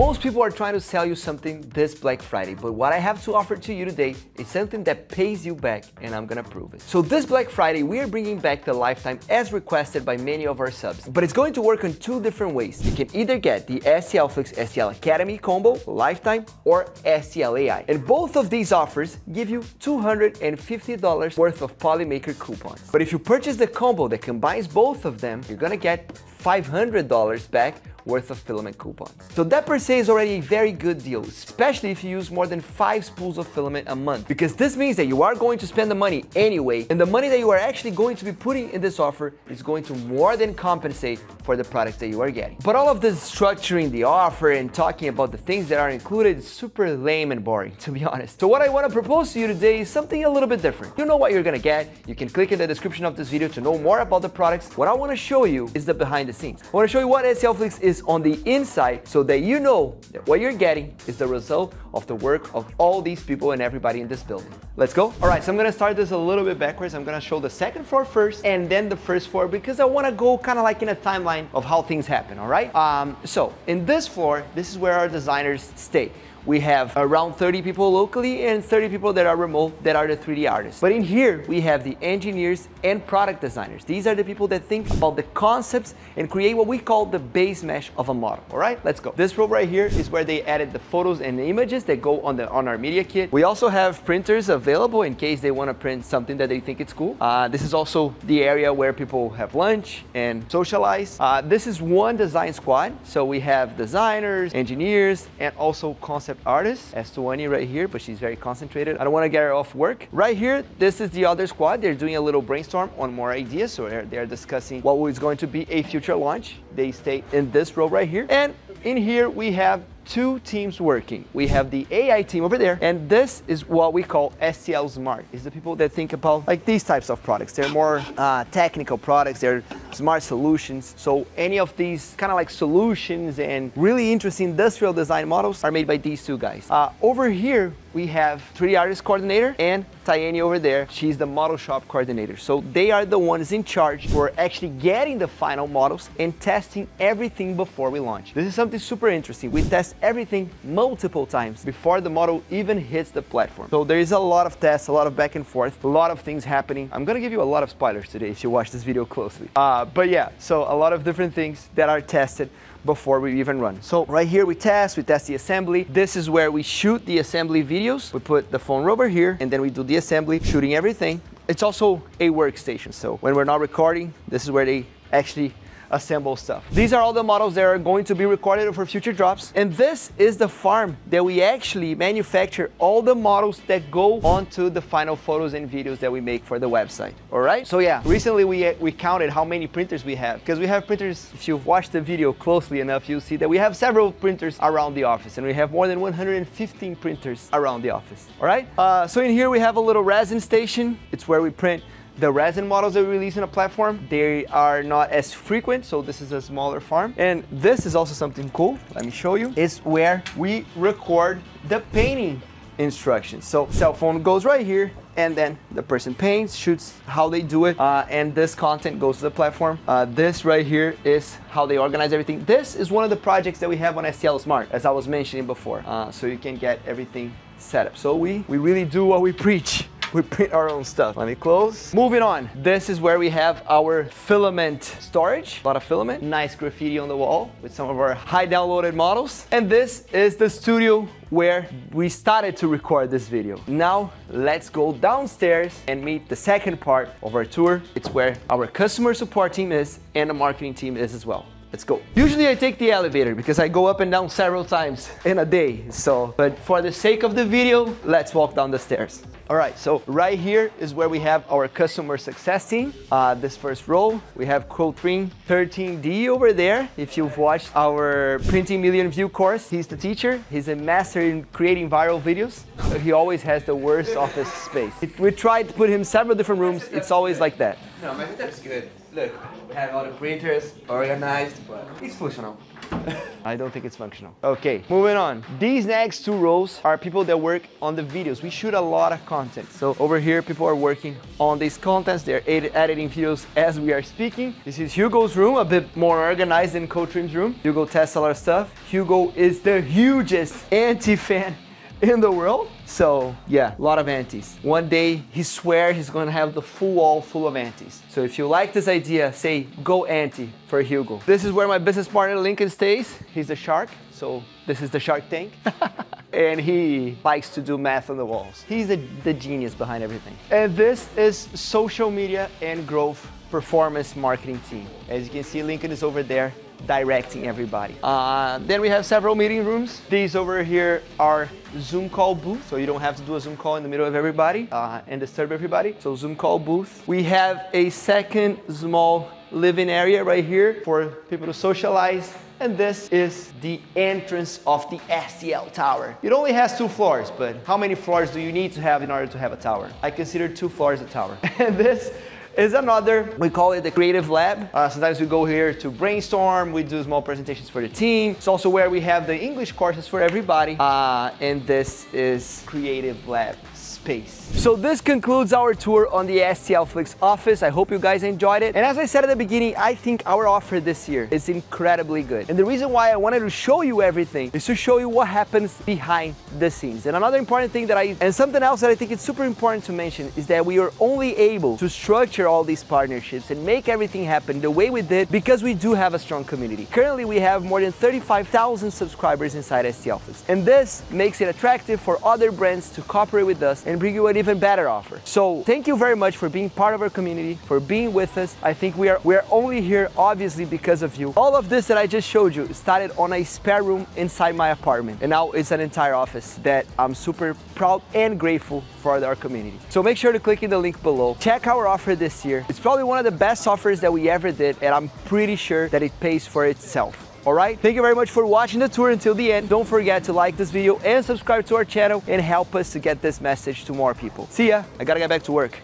Most people are trying to sell you something this Black Friday, but what I have to offer to you today is something that pays you back, and I'm gonna prove it. So this Black Friday, we are bringing back the lifetime as requested by many of our subs, but it's going to work on two different ways. You can either get the STLFLIX STL Academy combo, lifetime, or STL AI. And both of these offers give you $250 worth of Polymaker coupons. But if you purchase the combo that combines both of them, you're gonna get $500 back worth of filament coupons. So that per se is already a very good deal, especially if you use more than five spools of filament a month, because this means that you are going to spend the money anyway, and the money that you are actually going to be putting in this offer is going to more than compensate for the products that you are getting. But all of this structuring the offer and talking about the things that are included is super lame and boring, to be honest. So what I want to propose to you today is something a little bit different. You know what you're gonna get, you can click in the description of this video to know more about the products. What I want to show you is the behind the scenes. I want to show you what STLFLIX is on the inside so that you know that what you're getting is the result of the work of all these people and everybody in this building. Let's go. All right, so I'm gonna start this a little bit backwards. I'm gonna show the second floor first and then the first floor because I wanna go kind of like in a timeline of how things happen, all right? Um, so in this floor, this is where our designers stay we have around 30 people locally and 30 people that are remote that are the 3D artists. But in here, we have the engineers and product designers. These are the people that think about the concepts and create what we call the base mesh of a model. All right, let's go. This row right here is where they added the photos and images that go on the on our media kit. We also have printers available in case they want to print something that they think it's cool. Uh, this is also the area where people have lunch and socialize. Uh, this is one design squad. So we have designers, engineers, and also concept concept artist, Estuani right here, but she's very concentrated. I don't want to get her off work. Right here, this is the other squad. They're doing a little brainstorm on more ideas. So they're, they're discussing what what is going to be a future launch. They stay in this row right here. And in here, we have two teams working. We have the AI team over there, and this is what we call STL Smart. Is the people that think about like these types of products. They're more uh, technical products. They're smart solutions. So any of these kind of like solutions and really interesting industrial design models are made by these two guys. Uh, over here, we have 3D artist coordinator and Tayani over there. She's the model shop coordinator. So they are the ones in charge for actually getting the final models and testing everything before we launch. This is something super interesting. We test everything multiple times before the model even hits the platform. So there is a lot of tests, a lot of back and forth, a lot of things happening. I'm gonna give you a lot of spoilers today if you watch this video closely. Uh, but yeah, so a lot of different things that are tested before we even run. So right here we test, we test the assembly. This is where we shoot the assembly videos. We put the phone over here and then we do the assembly, shooting everything. It's also a workstation. So when we're not recording, this is where they actually assemble stuff. These are all the models that are going to be recorded for future drops. And this is the farm that we actually manufacture all the models that go onto the final photos and videos that we make for the website. All right. So yeah, recently we, we counted how many printers we have because we have printers. If you've watched the video closely enough, you'll see that we have several printers around the office and we have more than 115 printers around the office. All right. Uh, so in here we have a little resin station. It's where we print the resin models that we release in a platform, they are not as frequent, so this is a smaller farm. And this is also something cool, let me show you, is where we record the painting instructions. So cell phone goes right here, and then the person paints, shoots how they do it, uh, and this content goes to the platform. Uh, this right here is how they organize everything. This is one of the projects that we have on STL Smart, as I was mentioning before, uh, so you can get everything set up. So we, we really do what we preach we print our own stuff. Let me close. Moving on. This is where we have our filament storage. A lot of filament. Nice graffiti on the wall with some of our high downloaded models. And this is the studio where we started to record this video. Now let's go downstairs and meet the second part of our tour. It's where our customer support team is and the marketing team is as well. Let's go. Usually I take the elevator because I go up and down several times in a day. So, but for the sake of the video, let's walk down the stairs. All right, so right here is where we have our customer success team. Uh, this first row, we have Quiltring 13D over there. If you've watched our Printing Million View course, he's the teacher. He's a master in creating viral videos. He always has the worst office space. We tried to put him several different rooms. It's always like that. No, my setup's good. Look, we have all the printers organized, but it's functional. I don't think it's functional. Okay, moving on. These next two rows are people that work on the videos. We shoot a lot of content. So over here, people are working on these contents. They're ed editing videos as we are speaking. This is Hugo's room, a bit more organized than Coach room. Hugo tests a lot of stuff. Hugo is the hugest anti-fan in the world. So yeah, a lot of antis. One day he swear he's gonna have the full wall full of antis. So if you like this idea, say go anti for Hugo. This is where my business partner Lincoln stays. He's the shark, so this is the shark tank. and he likes to do math on the walls. He's the, the genius behind everything. And this is social media and growth performance marketing team. As you can see, Lincoln is over there directing everybody. Uh, then we have several meeting rooms. These over here are Zoom call booth, so you don't have to do a Zoom call in the middle of everybody uh, and disturb everybody. So Zoom call booth. We have a second small living area right here for people to socialize. And this is the entrance of the STL tower. It only has two floors, but how many floors do you need to have in order to have a tower? I consider two floors a tower. and this is another, we call it the creative lab. Uh, sometimes we go here to brainstorm, we do small presentations for the team. It's also where we have the English courses for everybody. Uh, and this is creative lab space. So this concludes our tour on the STLFLIX office. I hope you guys enjoyed it. And as I said at the beginning, I think our offer this year is incredibly good. And the reason why I wanted to show you everything is to show you what happens behind the scenes. And another important thing that I, and something else that I think it's super important to mention is that we are only able to structure all these partnerships and make everything happen the way we did because we do have a strong community. Currently, we have more than 35,000 subscribers inside STLFLIX. And this makes it attractive for other brands to cooperate with us and bring you an even better offer. So thank you very much for being part of our community, for being with us. I think we are we are only here obviously because of you. All of this that I just showed you started on a spare room inside my apartment and now it's an entire office that I'm super proud and grateful for our community. So make sure to click in the link below. Check our offer this year. It's probably one of the best offers that we ever did and I'm pretty sure that it pays for itself. Alright, thank you very much for watching the tour until the end. Don't forget to like this video and subscribe to our channel and help us to get this message to more people. See ya, I gotta get back to work.